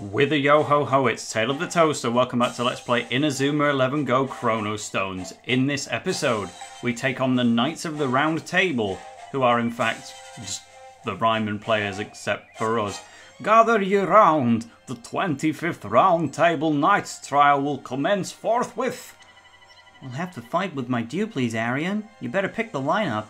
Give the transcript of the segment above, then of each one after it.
With a yo ho ho, it's Tale of the Toaster. Welcome back to Let's Play Inazuma 11 Go Chrono Stones. In this episode, we take on the Knights of the Round Table, who are in fact just the Raimon players except for us. Gather ye round, the 25th Round Table Knights trial will commence forthwith. I'll have to fight with my please, Arion. You better pick the lineup.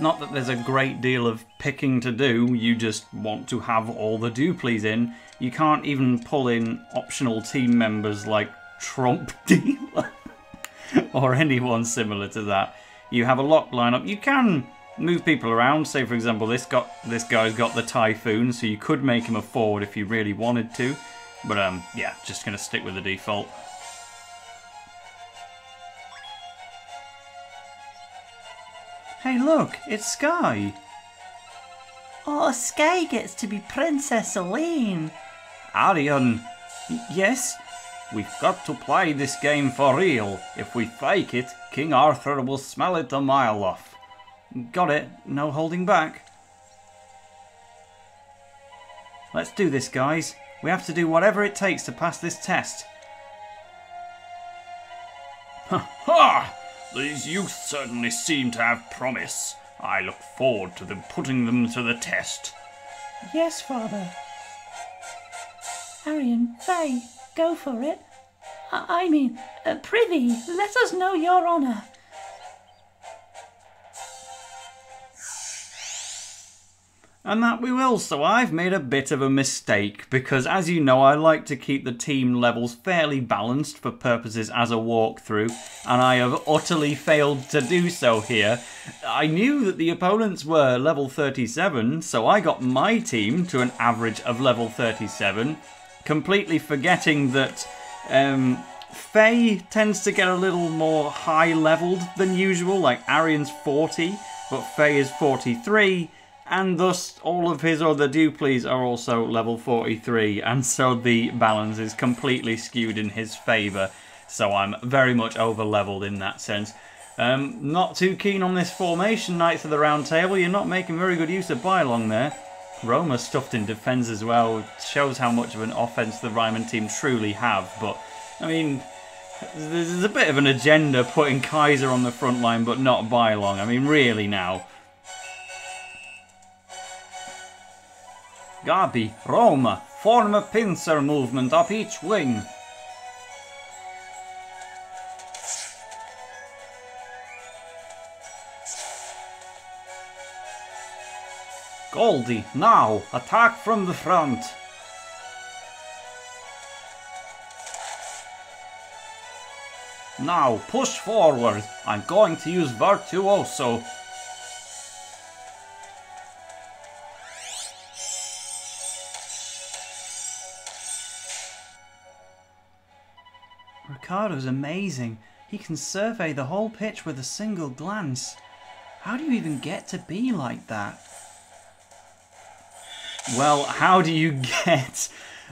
Not that there's a great deal of picking to do, you just want to have all the duplies in. You can't even pull in optional team members like Trump Dealer or anyone similar to that. You have a lock lineup. You can move people around. Say, for example, this got this guy's got the Typhoon, so you could make him a forward if you really wanted to. But um, yeah, just gonna stick with the default. Hey look, it's Skye! Oh, Skye gets to be Princess Elaine! Arion! Yes? We've got to play this game for real. If we fake it, King Arthur will smell it a mile off. Got it. No holding back. Let's do this, guys. We have to do whatever it takes to pass this test. Ha ha! These youths certainly seem to have promise. I look forward to them putting them to the test. Yes, Father. Arion, Fei, go for it. I, I mean, uh, prithee, let us know your honour. And that we will, so I've made a bit of a mistake, because as you know I like to keep the team levels fairly balanced for purposes as a walkthrough, and I have utterly failed to do so here. I knew that the opponents were level 37, so I got my team to an average of level 37, completely forgetting that um, Fei tends to get a little more high leveled than usual, like Arion's 40, but Fei is 43, and thus all of his other duplies are also level 43 and so the balance is completely skewed in his favour so I'm very much over leveled in that sense. Um, not too keen on this formation, Knights of the Round Table. You're not making very good use of Bailong there. Roma stuffed in defence as well. Shows how much of an offence the Raimon team truly have. But, I mean, there's a bit of an agenda putting Kaiser on the front line but not Bailong. I mean, really now. Gabi, Roma, form a pincer movement up each wing. Goldie, now, attack from the front. Now, push forward. I'm going to use Virtuoso Riccardo's amazing. He can survey the whole pitch with a single glance. How do you even get to be like that? Well, how do you get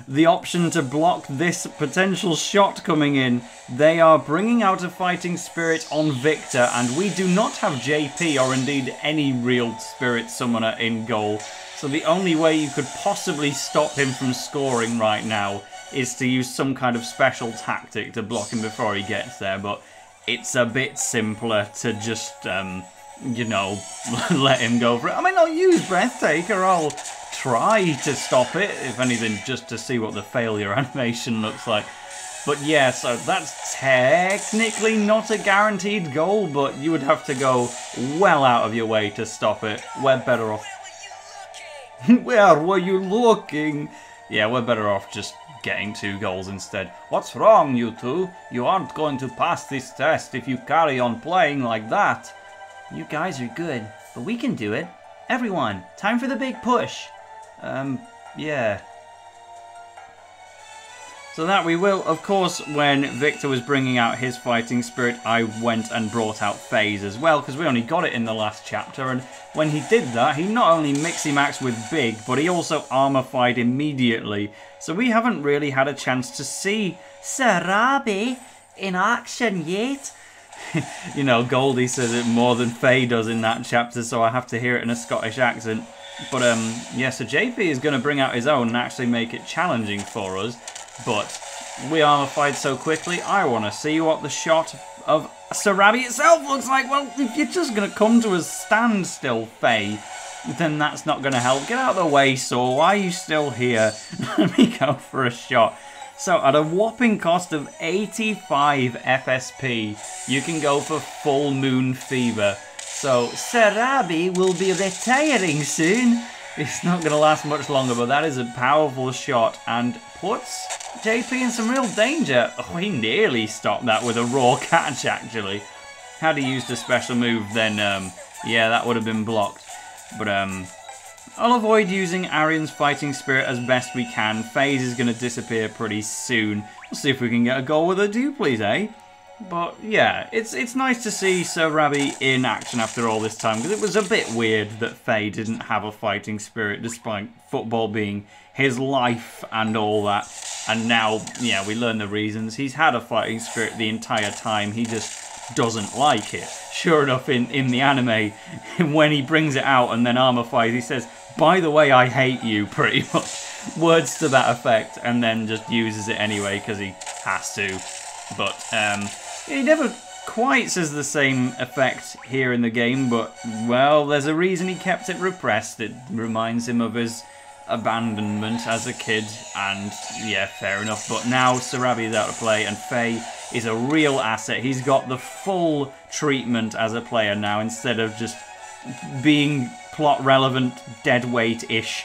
the option to block this potential shot coming in? They are bringing out a fighting spirit on Victor, and we do not have JP or indeed any real spirit summoner in goal. So the only way you could possibly stop him from scoring right now is to use some kind of special tactic to block him before he gets there, but it's a bit simpler to just, um, you know, let him go for it. I mean, I'll use Breathtaker, I'll try to stop it, if anything, just to see what the failure animation looks like. But yeah, so that's technically not a guaranteed goal, but you would have to go well out of your way to stop it. We're better off. Where were you looking? Yeah, we're better off just getting two goals instead. What's wrong, you two? You aren't going to pass this test if you carry on playing like that. You guys are good, but we can do it. Everyone, time for the big push. Um, yeah. So that we will, of course, when Victor was bringing out his fighting spirit, I went and brought out Fei's as well, because we only got it in the last chapter, and when he did that, he not only mixy maxed with Big, but he also armor-fied immediately. So we haven't really had a chance to see Sir Rabby in action yet. you know, Goldie says it more than Fei does in that chapter, so I have to hear it in a Scottish accent. But um, yeah, so JP is going to bring out his own and actually make it challenging for us. But we armor fight so quickly, I want to see what the shot of Sir Rabby itself looks like. Well, if you're just going to come to a standstill, Fei, then that's not going to help. Get out of the way, Saw. Why are you still here? Let me go for a shot. So at a whopping cost of 85 FSP, you can go for Full Moon Fever. So Sir Rabby will be retiring soon. It's not going to last much longer, but that is a powerful shot and puts JP in some real danger. Oh, he nearly stopped that with a raw catch, actually. Had he used a special move, then, um, yeah, that would have been blocked. But, um, I'll avoid using Arion's Fighting Spirit as best we can. Fei's is going to disappear pretty soon. We'll see if we can get a goal with a Duplies, eh? But yeah, it's it's nice to see Sir Rabby in action after all this time because it was a bit weird that Fei didn't have a fighting spirit despite football being his life and all that. And now, yeah, we learn the reasons. He's had a fighting spirit the entire time. He just doesn't like it. Sure enough, in, in the anime, when he brings it out and then armor fights, he says, by the way, I hate you, pretty much. Words to that effect, and then just uses it anyway because he has to. But, um, he never quite says the same effect here in the game, but, well, there's a reason he kept it repressed. It reminds him of his abandonment as a kid, and yeah, fair enough. But now Sir Rabby is out of play, and Fei is a real asset. He's got the full treatment as a player now, instead of just being plot relevant, dead weight ish.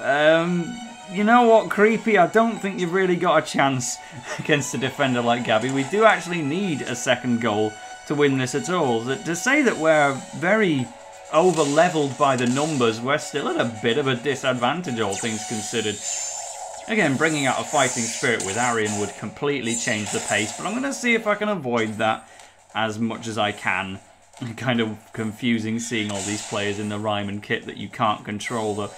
Um, you know what, Creepy? I don't think you've really got a chance against a defender like Gabby. We do actually need a second goal to win this at all. To say that we're very over leveled by the numbers, we're still at a bit of a disadvantage, all things considered. Again, bringing out a fighting spirit with Arion would completely change the pace, but I'm going to see if I can avoid that as much as I can. kind of confusing seeing all these players in the Raimon kit that you can't control. The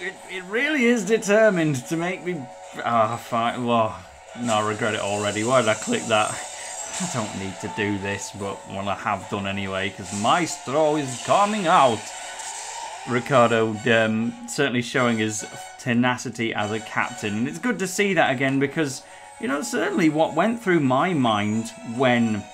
it, it really is determined to make me... Ah, oh, fine. Well, no, I regret it already. Why did I click that? I don't need to do this, but well, I have done anyway, because Maestro is coming out. Riccardo um, certainly showing his tenacity as a captain. And it's good to see that again because, you know, certainly what went through my mind when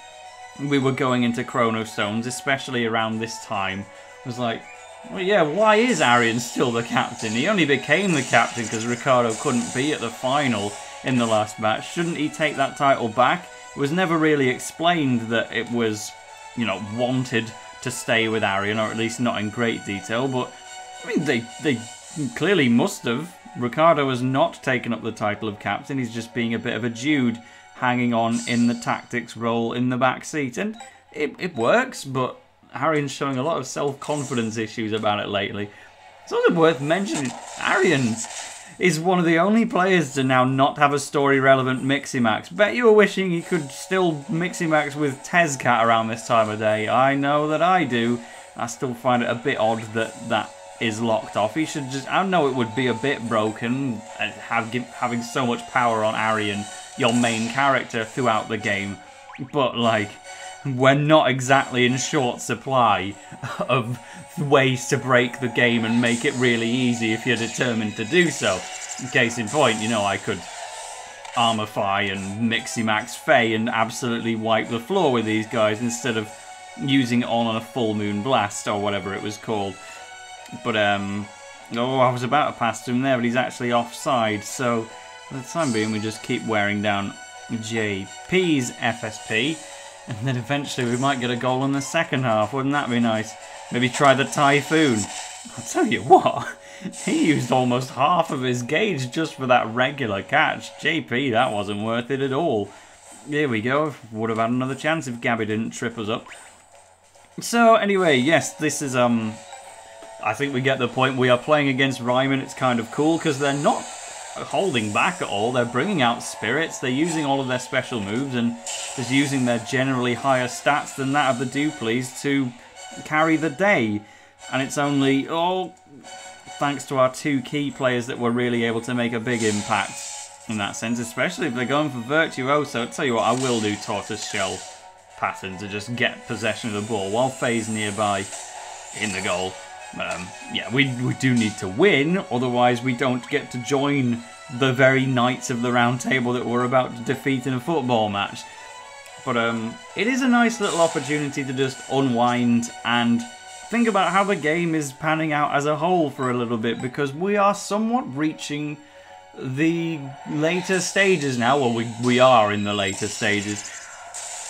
we were going into Chronostones, especially around this time, was like, well, yeah, why is Arion still the captain? He only became the captain because Riccardo couldn't be at the final in the last match. Shouldn't he take that title back? It was never really explained that it was, you know, wanted to stay with Arion, or at least not in great detail, but, I mean, they, they clearly must have. Riccardo has not taken up the title of captain, he's just being a bit of a dude hanging on in the tactics role in the back seat. And it, it works, but Arion's showing a lot of self-confidence issues about it lately. It's also worth mentioning, Arion is one of the only players to now not have a story-relevant Miximax. Bet you were wishing he could still Miximax with Tezcat around this time of day. I know that I do. I still find it a bit odd that that is locked off. He should just... I know it would be a bit broken, have, having so much power on Arion your main character throughout the game. But, like, we're not exactly in short supply of ways to break the game and make it really easy if you're determined to do so. Case in point, you know, I could Armify and Miximax Fei and absolutely wipe the floor with these guys instead of using it on a full moon blast or whatever it was called. But, um, oh, I was about to pass him there, but he's actually offside, so for the time being, we just keep wearing down JP's FSP, and then eventually we might get a goal in the second half. Wouldn't that be nice? Maybe try the Typhoon. I'll tell you what, he used almost half of his gauge just for that regular catch. JP, that wasn't worth it at all. Here we go. Would have had another chance if Gabby didn't trip us up. So anyway, yes, this is um I think we get the point. We are playing against Raimon. It's kind of cool because they're not holding back at all. They're bringing out spirits. They're using all of their special moves and just using their generally higher stats than that of the Duplies to carry the day. And it's only, oh, thanks to our two key players that were really able to make a big impact in that sense, especially if they're going for Virtuoso. I'll tell you what, I will do Tortoise Shell pattern to just get possession of the ball while Fei's nearby in the goal. Um, yeah, we, we do need to win, otherwise we don't get to join the very knights of the round table that we're about to defeat in a football match. But um, it is a nice little opportunity to just unwind and think about how the game is panning out as a whole for a little bit because we are somewhat reaching the later stages now. Well, we, we are in the later stages.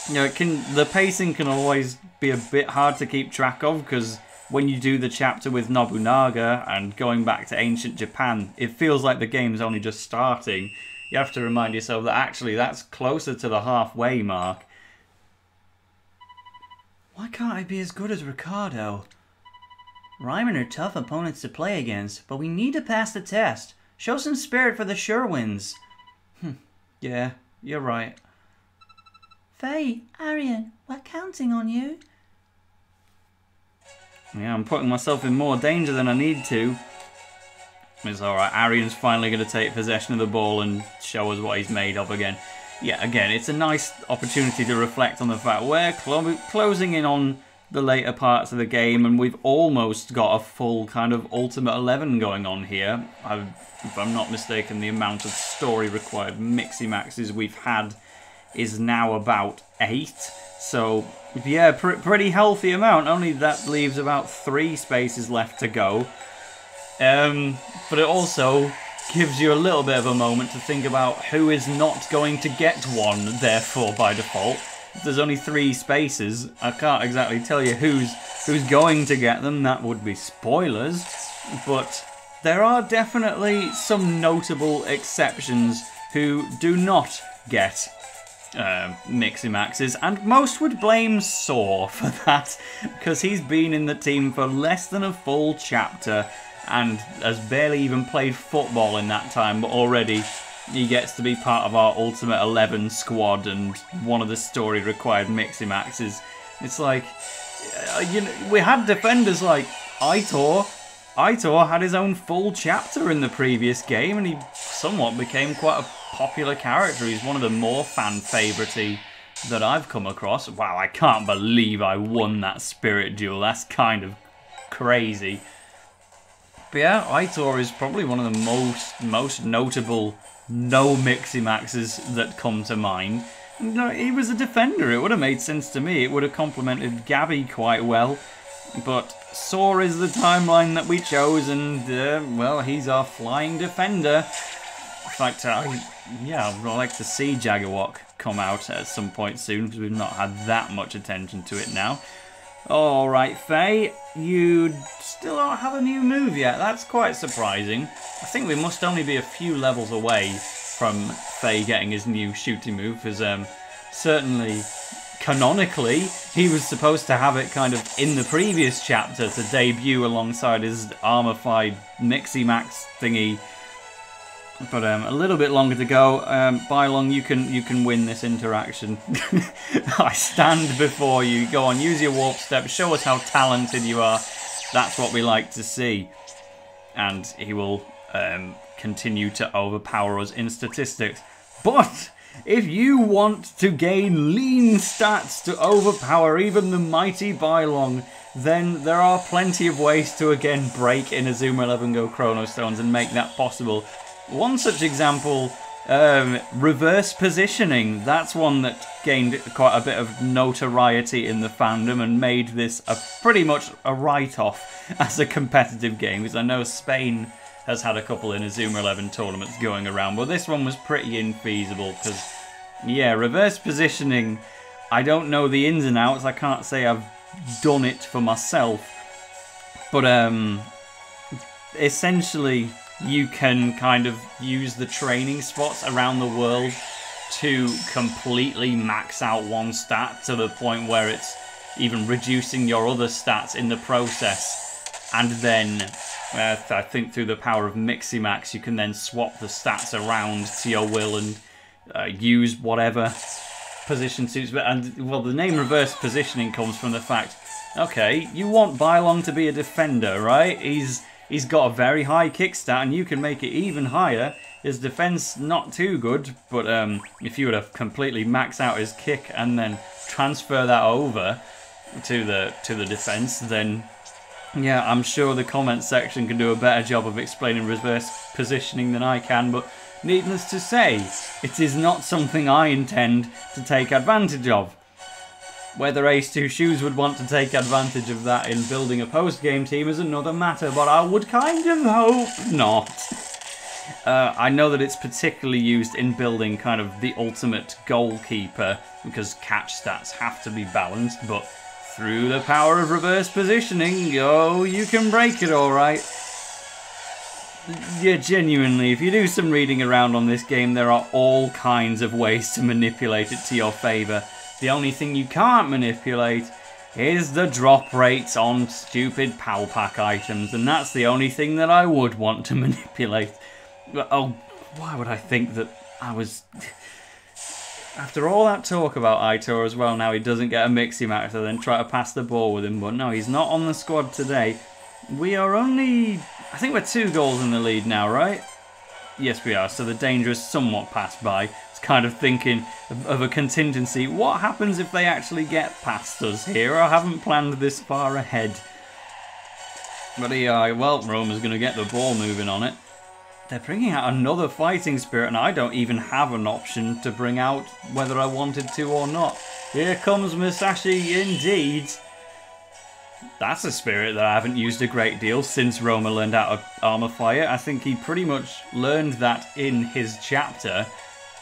You know, it can the pacing can always be a bit hard to keep track of because when you do the chapter with Nobunaga and going back to ancient Japan, it feels like the game's only just starting. You have to remind yourself that actually that's closer to the halfway mark. Why can't I be as good as Riccardo? Raimon are tough opponents to play against, but we need to pass the test. Show some spirit for the Sherwins. wins. Hmm. Yeah, you're right. Fei, Arion, we're counting on you. Yeah, I'm putting myself in more danger than I need to. It's alright, Arion's finally going to take possession of the ball and show us what he's made of again. Yeah, again, it's a nice opportunity to reflect on the fact we're clo closing in on the later parts of the game and we've almost got a full kind of Ultimate 11 going on here. I, if I'm not mistaken, the amount of story required mixy maxes we've had is now about 8. So, yeah, pr pretty healthy amount. Only that leaves about three spaces left to go. Um, but it also gives you a little bit of a moment to think about who is not going to get one, therefore, by default. There's only three spaces, I can't exactly tell you who's who's going to get them. That would be spoilers. But there are definitely some notable exceptions who do not get uh, Miximaxes, and most would blame Saw for that, because he's been in the team for less than a full chapter and has barely even played football in that time, but already he gets to be part of our Ultimate 11 squad and one of the story required Miximaxes. It's like, uh, you know, we had defenders like Aitor. Aitor had his own full chapter in the previous game and he somewhat became quite a popular character. He's one of the more fan favourite that I've come across. Wow, I can't believe I won that spirit duel. That's kind of crazy. But yeah, Aitor is probably one of the most most notable no Miximaxes that come to mind. No, he was a defender. It would have made sense to me. It would have complemented Gabby quite well. But Saw is the timeline that we chose, and uh, well, he's our flying defender. In fact, I, yeah, I'd like to see Jaggerwalk come out at some point soon because we've not had that much attention to it now. Alright, Fei, you still don't have a new move yet. That's quite surprising. I think we must only be a few levels away from Fei getting his new shooting move, because um, certainly, canonically, he was supposed to have it kind of in the previous chapter to debut alongside his armorified Miximax thingy but um, a little bit longer to go. Um, Bailong, you can you can win this interaction. I stand before you. Go on, use your warp step. Show us how talented you are. That's what we like to see. And he will um, continue to overpower us in statistics. But if you want to gain lean stats to overpower even the mighty Bailong, then there are plenty of ways to again break in Inazuma 11 Go Chrono Stones and make that possible. One such example, um, reverse positioning. That's one that gained quite a bit of notoriety in the fandom and made this a pretty much a write-off as a competitive game. Because I know Spain has had a couple Inazuma 11 tournaments going around, but this one was pretty infeasible because, yeah, reverse positioning. I don't know the ins and outs. I can't say I've done it for myself, but um, essentially you can kind of use the training spots around the world to completely max out one stat to the point where it's even reducing your other stats in the process. And then, uh, I think through the power of Miximax, you can then swap the stats around to your will and uh, use whatever position suits. And, well, the name reverse positioning comes from the fact, okay, you want Bailong to be a defender, right? He's He's got a very high kick kickstart, and you can make it even higher. His defense not too good, but um, if you were to completely max out his kick and then transfer that over to the to the defense, then Yeah, I'm sure the comment section can do a better job of explaining reverse positioning than I can, but needless to say, it is not something I intend to take advantage of. Whether Ace 2 Shoes would want to take advantage of that in building a post-game team is another matter, but I would kind of hope not. Uh, I know that it's particularly used in building kind of the ultimate goalkeeper, because catch stats have to be balanced, but through the power of reverse positioning, oh, you can break it alright. Yeah, genuinely, if you do some reading around on this game, there are all kinds of ways to manipulate it to your favour. The only thing you can't manipulate is the drop rates on stupid PAL pack items, and that's the only thing that I would want to manipulate. Oh, why would I think that I was. After all that talk about Aitor as well, now he doesn't get a mixie match, so then try to pass the ball with him, but no, he's not on the squad today. We are only. I think we're two goals in the lead now, right? Yes, we are, so the danger is somewhat passed by kind of thinking of, a contingency. What happens if they actually get past us here? I haven't planned this far ahead. But yeah, well, Roma's going to get the ball moving on it. They're bringing out another fighting spirit, and I don't even have an option to bring out whether I wanted to or not. Here comes Musashi indeed. That's a spirit that I haven't used a great deal since Roma learned out of Armor Fire. I think he pretty much learned that in his chapter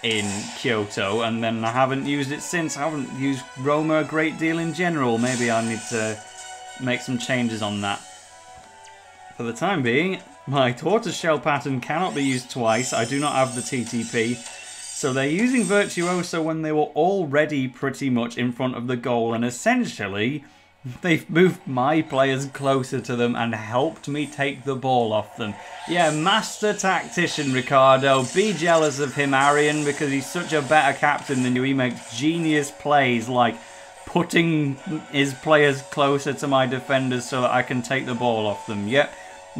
in Kyoto, and then I haven't used it since. I haven't used Roma a great deal in general. Maybe I need to make some changes on that. For the time being, my tortoise shell pattern cannot be used twice. I do not have the TTP. So they're using Virtuoso when they were already pretty much in front of the goal, and essentially They've moved my players closer to them and helped me take the ball off them. Yeah, master tactician Riccardo. Be jealous of him, Arion, because he's such a better captain than you. He makes genius plays like putting his players closer to my defenders so that I can take the ball off them. Yep,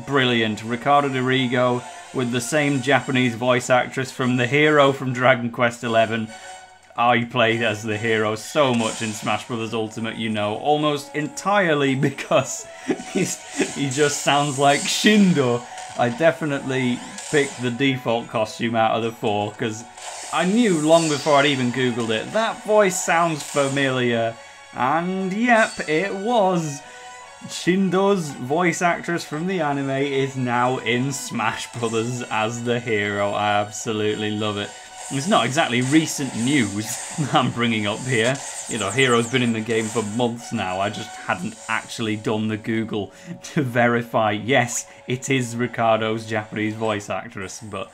brilliant. Riccardo Di Rigo with the same Japanese voice actress from the hero from Dragon Quest XI I played as the hero so much in Smash Bros. Ultimate, you know, almost entirely because he just sounds like Shindo. I definitely picked the default costume out of the four because I knew long before I'd even googled it, that voice sounds familiar. And yep, it was. Shindo's voice actress from the anime is now in Smash Brothers as the hero. I absolutely love it. It's not exactly recent news I'm bringing up here. You know, Hero's been in the game for months now. I just hadn't actually done the Google to verify, yes, it is Riccardo's Japanese voice actress. But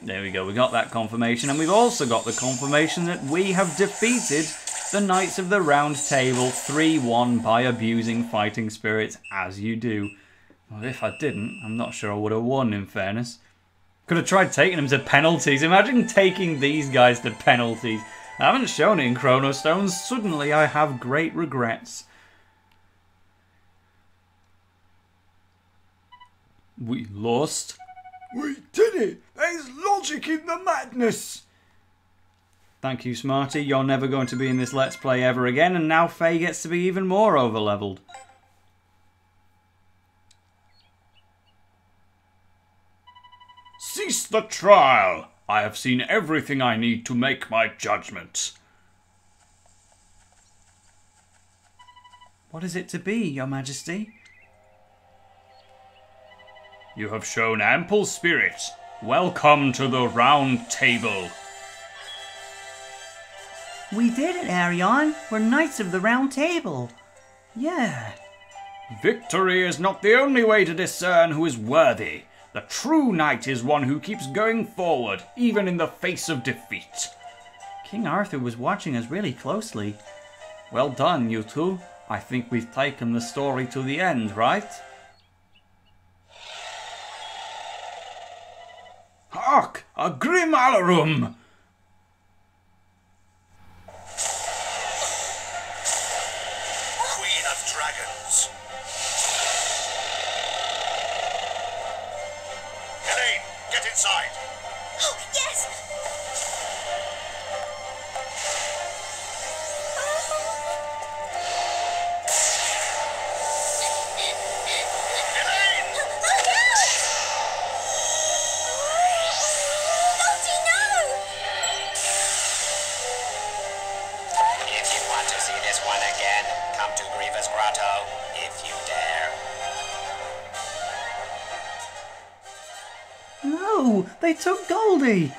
there we go, we got that confirmation. And we've also got the confirmation that we have defeated the Knights of the Round Table 3-1 by abusing fighting spirits, as you do. Well, if I didn't, I'm not sure I would have won, in fairness. Could have tried taking them to penalties. Imagine taking these guys to penalties. I haven't shown it in Chrono Stones. Suddenly I have great regrets. We lost. We did it! There's logic in the madness! Thank you, Smarty. You're never going to be in this Let's Play ever again, and now Fei gets to be even more overleveled. Cease the trial! I have seen everything I need to make my judgment. What is it to be, your majesty? You have shown ample spirit. Welcome to the round table. We did it, Arion. We're knights of the round table. Yeah. Victory is not the only way to discern who is worthy. The true knight is one who keeps going forward, even in the face of defeat. King Arthur was watching us really closely. Well done, you two. I think we've taken the story to the end, right? Hark! A grim alarum! They took Goldie!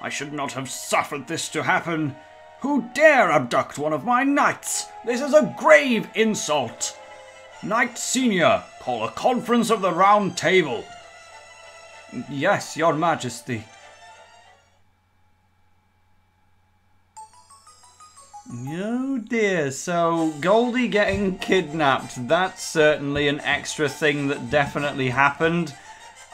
I should not have suffered this to happen. Who dare abduct one of my knights? This is a grave insult. Knight Senior, call a conference of the Round Table. Yes, your majesty. Oh dear, so Goldie getting kidnapped, that's certainly an extra thing that definitely happened.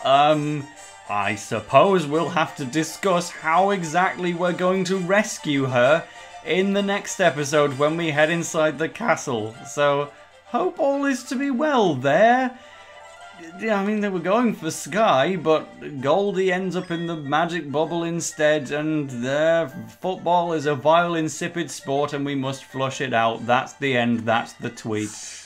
Um, I suppose we'll have to discuss how exactly we're going to rescue her in the next episode when we head inside the castle. So, hope all is to be well there. Yeah, I mean, they were going for Skye, but Goldie ends up in the magic bubble instead, and their football is a vile, insipid sport, and we must flush it out. That's the end, that's the tweet.